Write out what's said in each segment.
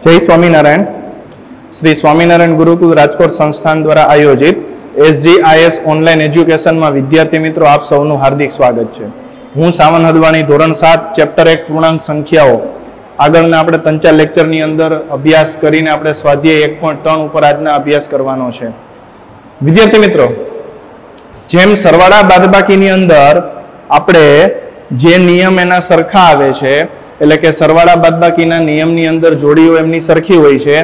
જય સ્વામિનારાયણ. શ્રી સ્વામિનારાયણ ગુરુકુલ રાજકોટ સંસ્થાન દ્વારા આયોજિત એસજીઆઈએસ ઓનલાઈન એજ્યુકેશનમાં વિદ્યાર્થી મિત્રો આપ સૌનું હાર્દિક સ્વાગત છે. હું સાવન હદવાણી, ધોરણ સાત, ચેપ્ટર એક, પૂર્ણાંક સંખ્યાઓ. આગળના આપણે ત્રણ ચાર લેક્ચરની અંદર અભ્યાસ કરીને આપણે સ્વાધ્યાય એક પોઈન્ટ ત્રણ ઉપર આજના અભ્યાસ કરવાનો છે. વિદ્યાર્થી મિત્રો, જેમ સરવાળા બાદબાકીની અંદર આપણે જે નિયમ એના સરખા આવે છે એટલે કે સરવાળા બાદબાકીના નિયમની અંદર જોડીઓ એમની સરખી હોય છે,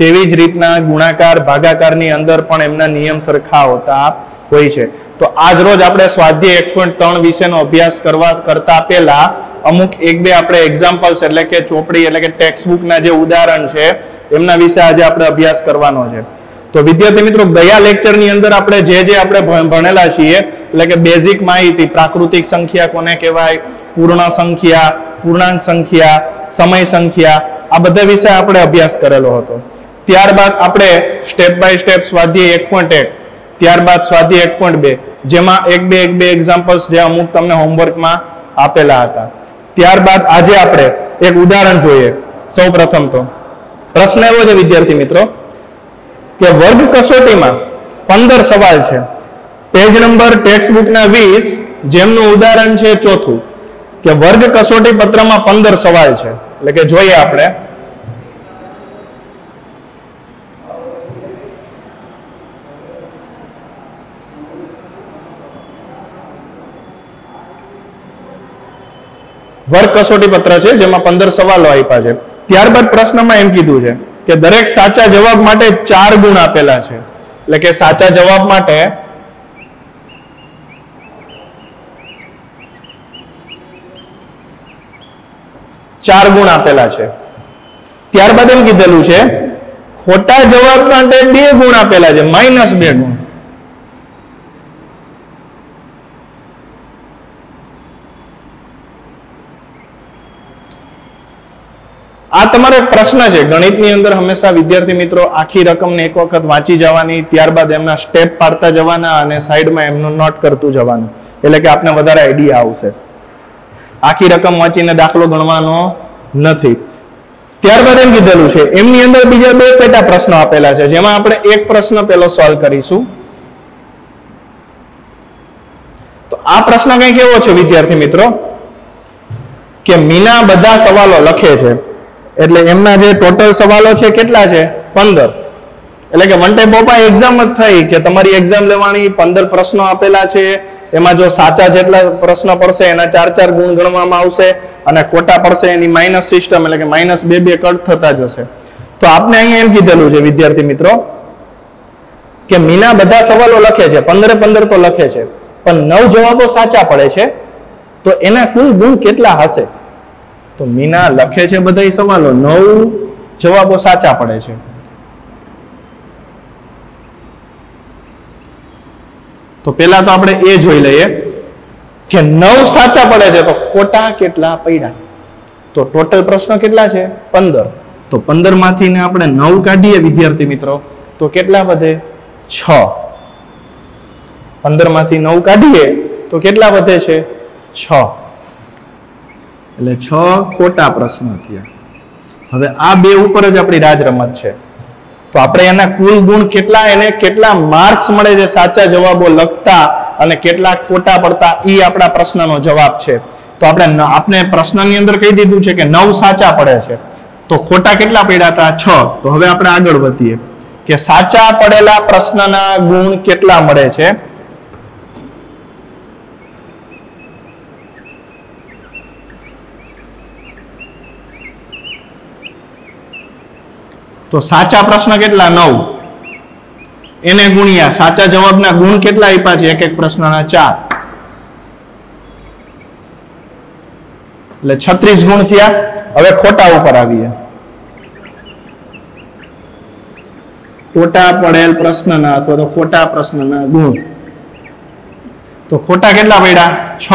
તેવી જ રીતના ગુણાકાર, ભાગાકારની અંદર પણ એમના નિયમ સરખા હોતા હોય છે. તો આજ રોજ આપણે સ્વાધ્યાય એક પોઈન્ટ ત્રણ વિશેનો અભ્યાસ કરવા કરતા પહેલા અમુક એક બે આપણે એક્ઝામ્પલ્સ એટલે કે ચોપડી એટલે કે ટેક્સ્ટબુકના જે ઉદાહરણ છે, એમના વિશે આજે આપણે અભ્યાસ કરવાનો છે. તો વિદ્યાર્થી મિત્રો, ગયા લેક્ચરની અંદર આપણે જે જે આપણે ભણેલા છીએ, એટલે કે બેઝિક માહિતી, પ્રાકૃતિક સંખ્યા કોને કહેવાય, પૂર્ણ સંખ્યા પૂર્ણાંક સંખ્યા, સમય સંખ્યા, આ બધા વિશે આપણે અભ્યાસ કરેલો હતો. ત્યારબાદ આપણે સ્ટેપ બાય સ્ટેપ સ્વાધ્યાય એક પોઈન્ટ એક, ત્યારબાદ સ્વાધ્યાય એક પોઈન્ટ બે, જેમાં એક બે એક બે એક્ઝામ્પલ્સ જે અમુક તમને હોમવર્કમાં આપેલા હતા. ત્યારબાદ આજે આપણે એક ઉદાહરણ જોઈએ, સૌ પ્રથમ તો. પ્રશ્ન એવો છે, વિદ્યાર્થી મિત્રો, કે વર્ગ કસોટીમાં પંદર સવાલ છે. પેજ નંબર ટેક્સ્ટ બુકના વીસ, જેમનું ઉદાહરણ છે ચોથું. કે વર્ગ કસોટી પત્રમાં પંદર સવાલ છે. એટલે કે જોઈએ આપણે. વર્ગ કસોટી પત્ર છે, જેમાં પંદર સવાલો આપ્યા છે. ત્યારબાદ પ્રશ્નમાં એમ કીધું છે કે દરેક સાચા જવાબ માટે ચાર ગુણ આપેલા છે. એટલે કે સાચા જવાબ માટે ચાર ગુણ આપેલા છે. ત્યારબાદ એમ કીધેલું છે, ખોટા જવાબ માટે બે ગુણ આપેલા છે, માઇનસ બે ગુણ. આ તમારો એક પ્રશ્ન છે, ગણિતની અંદર હંમેશા વિદ્યાર્થી મિત્રો આખી રકમને એક વખત વાંચી જવાની, ત્યારબાદ એમના સ્ટેપ પાડતા જવાના અને સાઈડમાં એમનું નોટ કરતું જવાનું. એટલે કે આપને વધારે આઈડિયા આવશે. આખી રકમ વાંચીને દાખલો ગણવાનો નથી. ત્યારબાદ એમ કીધેલું છે, એમની અંદર બીજા બે પેટા પ્રશ્નો આપેલા છે, જેમાં આપણે એક પ્રશ્ન પેલો સોલ્વ કરીશું. તો આ પ્રશ્ન કંઈક એવો છે, વિદ્યાર્થી મિત્રો, કે મીના બધા સવાલો લખે છે, એટલે એમના જે ટોટલ સવાલો છે કેટલા છે? પંદર. એટલે કે વન ટાઈમ પોપા એક્ઝામ જ થઈ કે તમારી એક્ઝામ લેવાની પંદર પ્રશ્નો આપેલા છે એમાં જો સાચા જેટલા પ્રશ્ન પડશે, એના ચાર ચાર ગુણ ગણવામાં આવશે અને ખોટા પડશે, એની માઇનસ સિસ્ટમ એટલે કે માઇનસ બે બે કટ થતા જશે. તો આપને અહીંયા એમ કીધેલું છે, વિદ્યાર્થી મિત્રો, કે મીના બધા સવાલો લખે છે, પંદરે પંદર તો લખે છે, પણ નવ જવાબો સાચા પડે છે, તો એના કુલ ગુણ કેટલા હશે? તો મીના લખે છે બધા સવાલો, નવ જવાબો સાચા પડે છે. તો પેલા તો આપણે એ જોઈ લઈએ કે નવ સાચા પડે છે તો ખોટા કેટલા પડ્યા? તો ટોટલ પ્રશ્ન કેટલા છે? પંદર. તો પંદરમાંથી ને આપણે નવ કાઢીએ, વિદ્યાર્થી મિત્રો, તો કેટલા વધે? છ. પંદરમાંથી નવ કાઢીએ, તો કેટલા વધે છે? છ. એટલે છ ખોટા પ્રશ્ન થયા. હવે આ બે ઉપર જ આપણી રાજ રમત છે. તો આપણે એના કુલ ગુણ કેટલા, એને કેટલા માર્ક્સ મળે છે સાચા જવાબો લખતા અને કેટલા ખોટા પડતા એ આપણા પ્રશ્નનો જવાબ છે. તો આપણે આપણે પ્રશ્નની અંદર કહી દીધું છે કે નવ સાચા પડે છે. તો ખોટા કેટલા પડ્યા હતા? છ. તો હવે આપણે આગળ વધીએ કે સાચા પડેલા પ્રશ્નના ગુણ કેટલા મળે છે? તો સાચા પ્રશ્ન કેટલા? નવ. એને ગુણ્યા. સાચા જવાબના ગુણ કેટલા આપ્યા છે? એક એક પ્રશ્નના ચાર. એટલે છત્રીસ ગુણ થયા. હવે ખોટા ઉપર આવીએ. ખોટા પડેલ પ્રશ્નના અથવા તો ખોટા પ્રશ્નના ગુણ. તો ખોટા કેટલા પડ્યા? છ.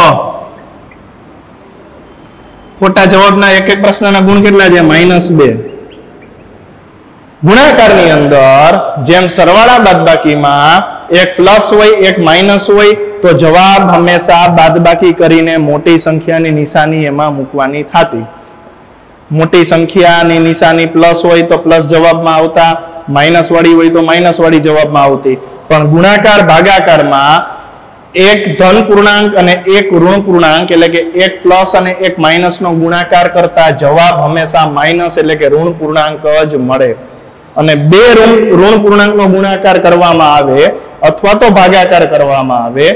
ખોટા જવાબના એક એક પ્રશ્નના ગુણ કેટલા છે માઇનસ બે. ગુણાકારની અંદર જેમ સરવાળા બાદબાકીમાં એક પ્લસ હોય, એક માઇનસ હોય, તો જવાબ હંમેશા બાદબાકી કરીને મોટી સંખ્યાની નિશાની એમાં મૂકવાની થતી. મોટી સંખ્યાની નિશાની પ્લસ હોય તો પ્લસ જવાબમાં આવતા માઇનસ વાળી હોય તો માઇનસ વાળી જવાબમાં આવતી. પણ ગુણાકાર ભાગાકારમાં એક ધન પૂર્ણાંક અને એક ઋણ પૂર્ણાંક એટલે કે એક પ્લસ અને એક માઇનસ નો ગુણાકાર કરતા જવાબ હંમેશા માઇનસ એટલે કે ઋણ પૂર્ણાંક જ મળે. અને બે ઋણ પૂર્ણાંકનો ગુણાકાર કરવામાં આવે અથવા તો ભાગાકાર કરવામાં આવે,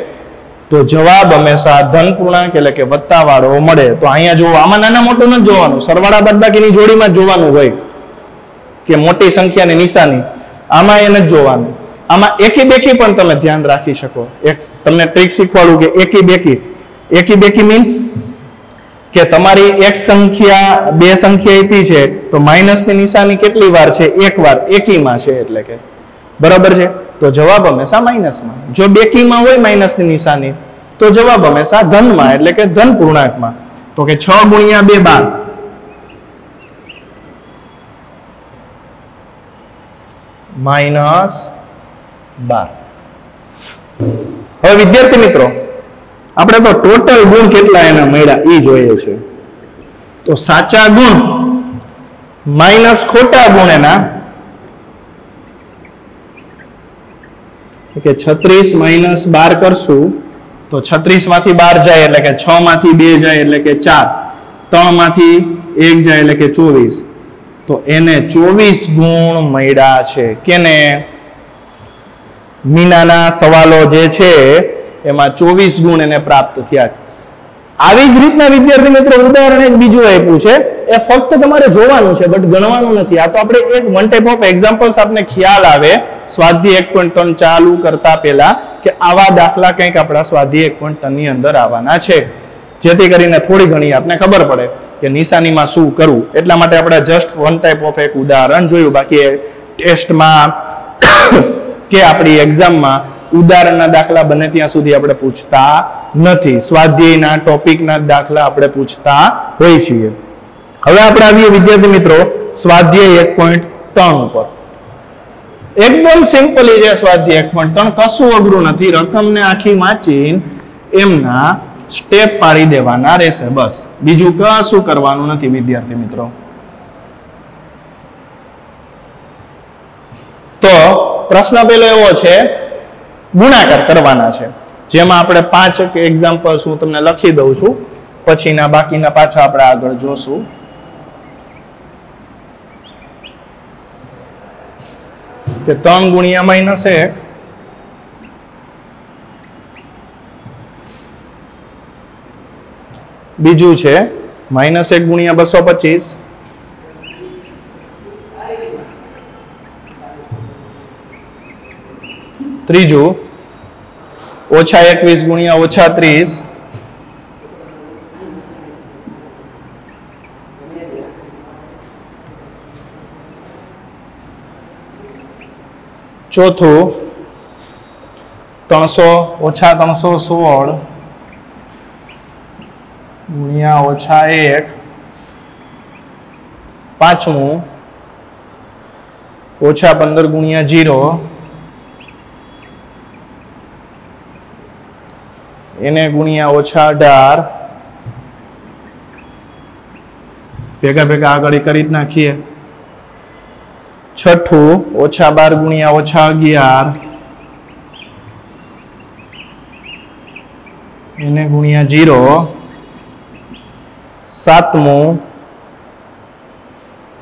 તો જવાબ હંમેશા ધન પૂર્ણાંક એટલે કે વત્તા વાળો મળે. તો અહીંયા જોવો આમાં નાના મોટું નથી જોવાનું, સરવાળા બાદબાકીની જોડીમાં જોવાનું હોય કે મોટી સંખ્યાની નિશાની. આમાં એ નથી જોવાનું. આમાં એકી બેકી પણ તમે ધ્યાન રાખી શકો. એક તમને ટ્રીક શીખવાડું કે એકી બેકી. એકી બેકી મીન્સ કે તમારી એક સંખ્યા, બે સંખ્યા આપી છે, તો માઇનસની નિશાની કેટલી વાર છે? એક વાર. એકીમાં છે એટલે કે. બરાબર છે? તો જવાબ હંમેશા માઇનસમાં? જો બેકીમાં હોય માઇનસની નિશાની, તો જવાબ હંમેશા ધનમાં, એટલે કે ધન પૂર્ણાંકમાં. તો કે છ ગુણ્યા બે બાર. માઇનસ બાર. હવે વિદ્યાર્થી મિત્રો આપણે તો ટોટલ ગુણ કેટલા એના મળ્યા એ જોઈએ છે. તો સાચા ગુણ માઇનસ ખોટા ગુણ એના. કે છત્રીસ માઇનસ બાર કરશું. તો છત્રીસમાંથી બાર જાય એટલે કે છ માંથી બે જાય એટલે કે ચાર. ત્રણમાંથી એક જાય એટલે કે ચોવીસ. તો એને ચોવીસ ગુણ મળ્યા છે. કેને? મીનાના સવાલો જે છે એમાં ચોવીસ ગુણ એને પ્રાપ્ત થયા આવી જ રીતના વિદ્યાર્થી મિત્રો ઉદાહરણ એક બીજું આપ્યું છે. એ ફક્ત તમારે જોવાનું છે, બટ ગણવાનું નથી. આ તો આપણે એક વન ટાઈપ ઓફ એક્ઝામ્પલ્સ આપને ખ્યાલ આવે. સ્વાધ્યાય એક પોઈન્ટ ત્રણ ચાલુ કરતા પહેલા કે આવા દાખલા કંઈક આપણા સ્વાધ્યાય એક પોઈન્ટ ત્રણની અંદર આવવાના છે. જેથી કરીને થોડી ઘણી આપને ખબર પડે કે નિશાનીમાં શું કરવું. એટલા માટે આપણે જસ્ટ વન ટાઈપ ઓફ એક ઉદાહરણ જોયું. બાકી ટેસ્ટમાં કે આપણી એક્ઝામમાં ઉદાહરણના દાખલા બને ત્યાં સુધી આપણે પૂછતા નથી. સ્વાધ્યાયના ટોપિકના દાખલા આપણે પૂછતા હોઈ છીએ હવે આપણે આવીએ વિદ્યાર્થી મિત્રો, સ્વાધ્યાય એક પોઈન્ટ ત્રણ ઉપર. એકદમ સિમ્પલી છે સ્વાધ્યાય એક પોઈન્ટ ત્રણ. કશું અઘરું નથી. રકમને આખી વાંચીને એમના સ્ટેપ પાડી દેવાના રહેશે. બસ. બીજું કશું કરવાનું નથી વિદ્યાર્થી મિત્રો. તો પ્રશ્ન પેલો એવો છે ગુણાકાર કરવાના છે. જેમાં આપણે પાંચ એક્ઝામ્પલ્સ હું તમને લખી દઉં છું. પછીના બાકીના પાછા આપણે આગળ જોશું. કે ત્રણ ગુણ્યા માઇનસ એક. બીજું છે, માઇનસ એક ગુણ્યા બસો પચીસ. ત્રીજું, ઓછા એકવીસ ગુણ્યા ઓછા ત્રીસ. ચોથું, ત્રણસો ઓછા ત્રણસો સોળ ગુણ્યા ઓછા એક. પાંચમું, ઓછા પંદર ગુણ્યા જીરો. એને ગુણ્યા ઓછા અઢાર. ભેગા ભેગા આગળ કરી જ નાખીએ. છઠ્ઠું, ઓછા બાર ગુણ્યા ઓછા અગિયાર. એને ગુણ્યા જીરો. સાતમું,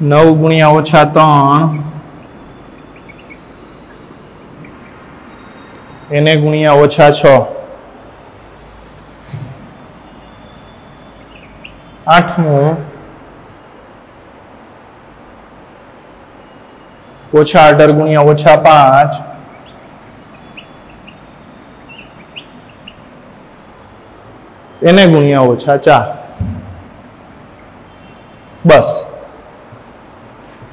નવ ગુણ્યા ઓછા ત્રણ. એને ગુણ્યા ઓછા છ. આઠમું ઓછા અઢાર ગુણ્યા ઓછા પાંચ. એને ગુણ્યા ઓછા ચાર. બસ.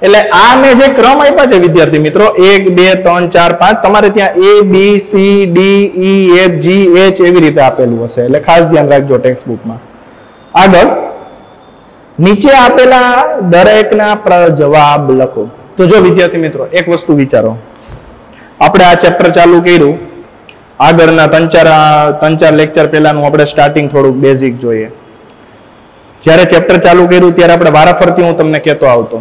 એટલે આ મેં જે ક્રમ આપ્યા છે વિદ્યાર્થી મિત્રો, એક, બે, ત્રણ, ચાર, પાંચ, તમારે ત્યાં A B C D E F G H એવી રીતે આપેલું હશે. એટલે ખાસ ધ્યાન રાખજો ટેક્સ્ટ બુકમાં આગળ નીચે આપેલા દરેકના જવાબ લખો. તો જો વિદ્યાર્થી મિત્રો, એક વસ્તુ વિચારો. આપણે આ ચેપ્ટર ચાલુ કર્યું. આગળના ત્રણ ચાર ત્રણ ચાર લેક્ચર પહેલાનું આપણે સ્ટાર્ટિંગ થોડુંક બેઝિક જોઈએ. જ્યારે ચેપ્ટર ચાલુ કર્યું, ત્યારે આપણે વારાફરતી હું તમને કહેતો આવતો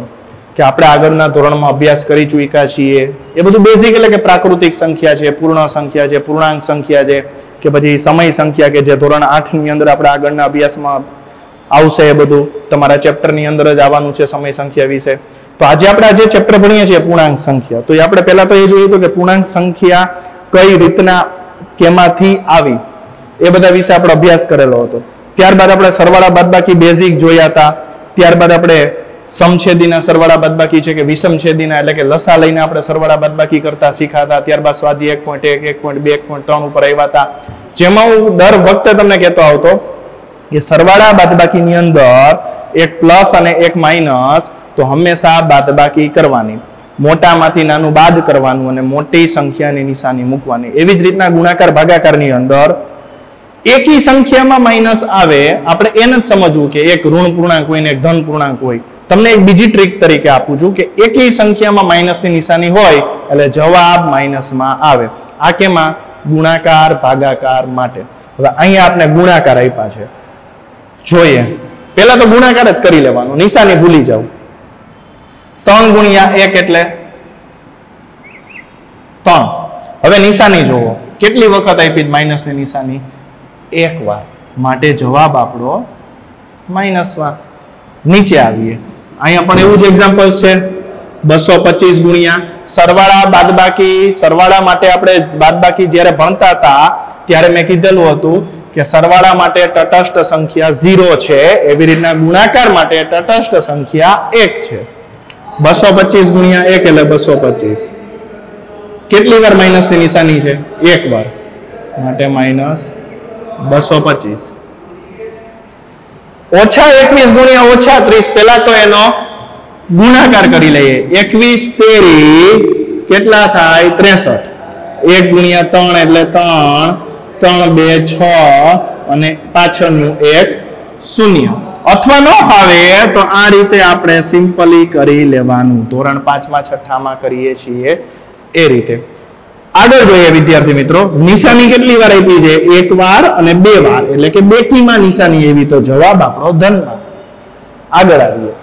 કે આપણે આગળના ધોરણમાં અભ્યાસ કરી ચૂક્યા છીએ. એ બધું બેઝિક એટલે કે પ્રાકૃતિક સંખ્યા છે, પૂર્ણ સંખ્યા છે, પૂર્ણાંક સંખ્યા છે, કે પછી સમય સંખ્યા કે જે ધોરણ આઠની અંદર આપણે આગળના અભ્યાસમાં આવશે એ બધું. તમારા ચેપ્ટરની અંદર જ આવવાનું છે સમય સંખ્યા વિશે. તો આજે આપણે આજે ચેપ્ટર ભણીએ છીએ પૂર્ણાંક સંખ્યા. તો એ આપણે પહેલા તો એ જોયું હતું કે પૂર્ણાંક સંખ્યા કઈ રીતના કેમાંથી આવી? એ બધા વિશે આપણે અભ્યાસ કરેલો હતો. ત્યારબાદ આપણે સરવાળા બાદબાકી બેઝિક જોયા હતા. ત્યારબાદ આપણે સમછેદીના સરવાળા બાદબાકી છે કે વિષમછેદીના એટલે કે લસા લઈને આપણે સરવાળા બાદબાકી કરતા શીખાતા. ત્યારબાદ સ્વાધ્યાય એક પોઈન્ટ એક એક પોઈન્ટ બે, એક પોઈન્ટ ત્રણ ઉપર આવ્યા હતા. જેમાં હું દર વખતે તમને કહેતો આવતો કે સરવાળા બાદબાકીની અંદર એક પ્લસ અને એક માઇનસ તો હંમેશા બાદબાકી કરવાની. મોટામાંથી નાનું બાદ કરવાનું અને મોટી સંખ્યાની નિશાની મૂકવાની. એવી જ રીતના ગુણાકાર ભાગાકારની અંદર એકી સંખ્યામાં માઇનસ આવે, આપણે એને જ સમજવું કે એક ઋણ પૂર્ણાંક હોય ને એક ધન પૂર્ણાંક હોય. તમને એક બીજી ટ્રીક તરીકે આપું છું કે એકી સંખ્યામાં માઇનસની નિશાની હોય, એટલે જવાબ માઇનસમાં આવે. આ કેમાં? ગુણાકાર, ભાગાકાર માટે. હવે અહીંયા આપણે ગુણાકાર આપ્યા છે. જોઈએ. પહેલા તો ગુણાકાર જ કરી લેવાનો. નિશાની ભૂલી જાવ ત્રણ ગુણ્યા એક એટલે ત્રણ. હવે નિશાની જોવો કેટલી વખત આપી માઇનસની નિશાની? એક વાર. માટે જવાબ આપણો માઇનસ વાર. નીચે આવીએ. અહીંયા પણ એવું જ એક્ઝામ્પલ છે. બસો પચીસ ગુણ્યા સરવાળા બાદબાકી, સરવાળા માટે આપણે બાદબાકી જ્યારે ભણતા હતા, ત્યારે મેં કીધેલું હતું કે સરવાળા માટે તટસ્થ સંખ્યા ઝીરો છે, એવી રીતના ગુણાકાર માટે તટસ્થ સંખ્યા એક છે. બસો પચીસ ગુણ્યા એક એટલે બસો પચીસ. કેટલી વાર માઇનસની નિશાની છે? એક વાર. માટે માઇનસ બસો પચીસ. ઓછા એકવીસ ગુણ્યા ઓછા ત્રીસ પેલા તો એનો ગુણાકાર કરી લઈએ. એકવીસ તેરી કેટલા થાય? ત્રેસઠ. એક ગુણ્યા ત્રણ એટલે ત્રણ ત્રણ, બે, છ અને પાછળનું એક શૂન્ય. અથવા ન ફાવે તો આ રીતે આપણે સિમ્પલી કરી લેવાનું. ધોરણ પાંચમા, છઠ્ઠામાં કરીએ છીએ એ રીતે. આગળ જોઈએ વિદ્યાર્થી મિત્રો, નિશાની કેટલી વાર આપી છે? એક વાર અને બે વાર. એટલે કે બેઠીમાં નિશાની એવી તો જવાબ આપણો ધનમાં આગળ આવીએ.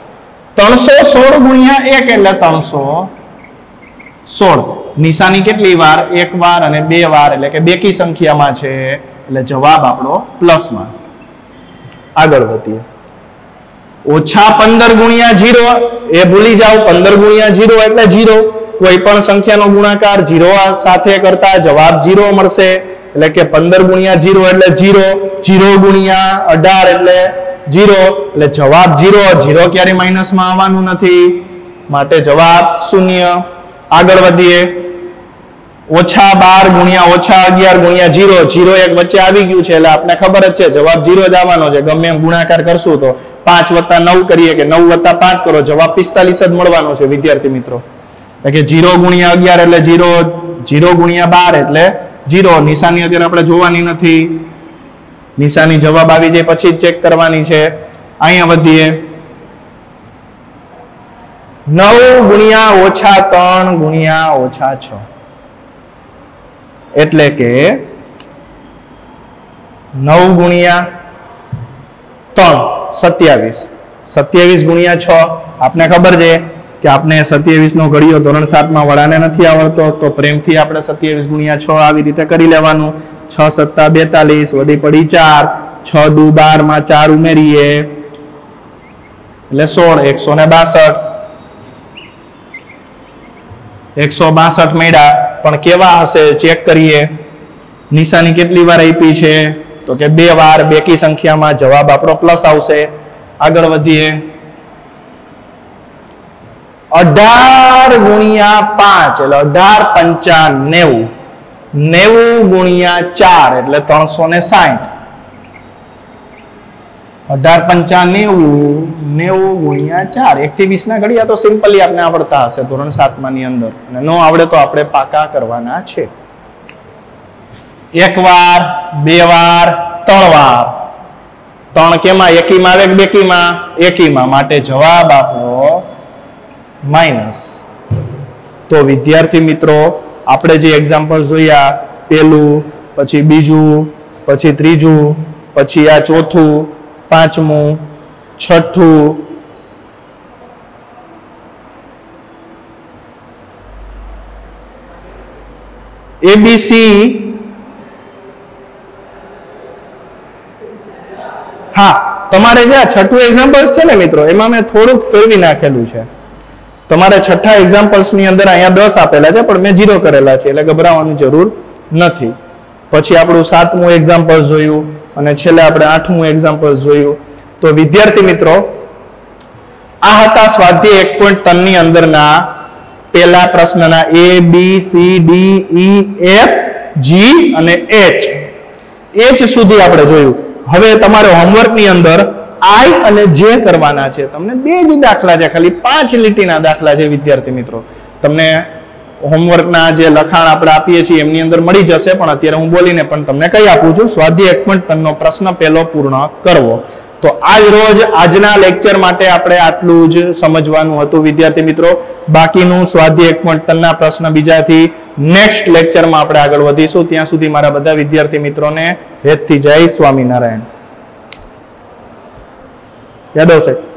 ત્રણસો સોળ ગુણ્યા એક એટલે ત્રણસો સોળ. નિશાની કેટલી વાર? એક વાર અને બે વાર, એટલે કે બેકી સંખ્યામાં છે. એટલે જવાબ આપણો પ્લસમાં. આગળ વધીએ. ઓછા પંદર ગુણ્યા જીરો. એ ભૂલી જાઓ, પંદર ગુણ્યા જીરો એટલે જીરો. કોઈ પણ સંખ્યાનો ગુણાકાર જીરો સાથે કરતા જવાબ જીરો મળશે. એટલે કે પંદર ગુણ્યા જીરો એટલે જીરો. જીરો ગુણ્યા અઢાર એટલે જીરો. એટલે જવાબ જીરો. જીરો ક્યારે માઇનસમાં આવવાનું નથી? માટે જવાબ શૂન્ય. આગળ વધીએ. ઓછા બાર ગુણ્યા ઓછા અગિયાર ગુણ્યા જીરો જીરો એક વચ્ચે આવી ગયું છે એટલે આપણે ખબર જ છે, જવાબ જીરો જ આવવાનો છે. ગમે એમ ગુણાકાર કરશું તો પાંચ વત્તા નવ કરીએ કે નવ વત્તા પાંચ કરો, જવાબ પિસ્તાલીસ જ મળવાનો છે, વિદ્યાર્થી મિત્રો. એટલે કે જીરો ગુણ્યા અગિયાર એટલે જીરો જીરો ગુણ્યા બાર એટલે જીરો. નિશાની અત્યારે આપણે જોવાની નથી. નિશાની જવાબ આવી જાય પછી ચેક કરવાની છે. અહીંયા વધીએ. નવ ગુણ્યા ઓછા ત્રણ ગુણ્યા ઓછા છ. એટલે કે નવ ગુણ્યા ત્રણ, સત્યાવીસ. સત્યાવીસ ગુણ્યા છ, આપને ખબર છે કે આપણે સત્યાવીસ નો ઘડિયો ધોરણ સાતમાં વડાને નથી આવડતો, તો પ્રેમથી આપણે સત્યાવીસ ગુણ્યા છ આવી રીતે કરી લેવાનું. છ સત્તા બેતાલીસ વધી પડી ચાર, છ દુ બારમાં ચાર ઉમેરીએ. એટલે સોળ, એકસો ને બાસઠ. એકસો બાસઠ મેળા. પણ કેવા હશે? ચેક કરીએ. નિશાની કેટલી વાર આપી છે? તો કે બે વાર, બેકી સંખ્યામાં જવાબ આપણો પ્લસ આવશે. આગળ વધીએ. અઢાર ગુણ્યા પાંચ, એટલે અઢાર પંચા નેવું. નેવું ગુણ્યા ચાર, એટલે ત્રણસો ને સાઠ અઢાર પંચા નેવું નેવું ગુણ્યા ચાર. એક થી વીસ ના ઘડિયા તો સિમ્પલી આપણે આવડતા હશે ધોરણ સાતમા ની અંદર. અને ન આવડે તો આપણે પાકા કરવાના છે. એક વાર, બે વાર, ત્રણ વાર. ત્રણ કેમાં? એકીમાં આવે બેકીમાં? એકીમાં. માટે જવાબ આપણો માઇનસ. તો વિદ્યાર્થી મિત્રો, આપણે જે એક્ઝામ્પલ જોયા, પેલું, પછી બીજું, પછી ત્રીજું, પછી આ ચોથું પાંચમું, છઠ્ઠું એબીસી હા, તમારે જે આ છઠ્ઠું એક્ઝામ્પલ છે ને મિત્રો, એમાં મેં થોડુંક ફેરવી નાખેલું છે. તમારે છઠ્ઠા એક્ઝામ્પલ્સની અંદર અહીંયા દસ આપેલા છે, પણ મેં જીરો કરેલા છે, એટલે ગભરાવાની જરૂર નથી. પછી આપણું સાતમું એક્ઝામ્પલ જોયું. અને છેલ્લે આપણે આઠમું એક્ઝામ્પલ જોયું. તો વિદ્યાર્થી મિત્રો, આ હતા સ્વાધ્યાય એક પોઈન્ટ ત્રણની અંદરના પહેલા પ્રશ્નના A B C D E F G અને એચ એચ સુધી આપણે જોયું. હવે તમારે હોમવર્કની અંદર આઈ અને જે કરવાના છે. તમને બે જ દાખલા છે, ખાલી પાંચ લીટીના દાખલા છે વિદ્યાર્થી મિત્રો. તમને હોમવર્કના જે લખાણ આપણે આપીએ છીએ એમની અંદર મળી જશે, પણ અત્યારે હું બોલીને પણ તમને કહી આપું છું. સ્વાધ્યાય એક પણ ત્રણનો પ્રશ્ન પહેલો પૂર્ણ કરવો. તો આજ રોજ આજના લેક્ચર માટે આપણે આટલું જ સમજવાનું હતું, વિદ્યાર્થી મિત્રો. બાકીનું સ્વાધ્યાય એક પોઈન્ટ પ્રશ્ન બીજાથી નેક્સ્ટ લેક્ચરમાં આપણે આગળ વધીશું. ત્યાં સુધી મારા બધા વિદ્યાર્થી મિત્રોને હેતથી જય સ્વામિનારાયણ. યાદવ સાહેબ.